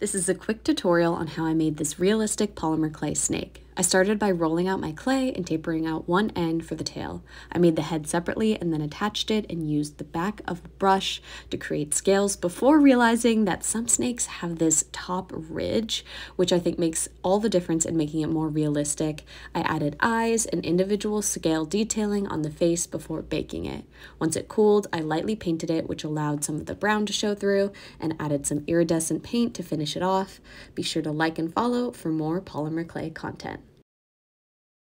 This is a quick tutorial on how I made this realistic polymer clay snake. I started by rolling out my clay and tapering out one end for the tail. I made the head separately and then attached it and used the back of the brush to create scales before realizing that some snakes have this top ridge, which I think makes all the difference in making it more realistic. I added eyes and individual scale detailing on the face before baking it. Once it cooled, I lightly painted it, which allowed some of the brown to show through, and added some iridescent paint to finish it off. Be sure to like and follow for more polymer clay content.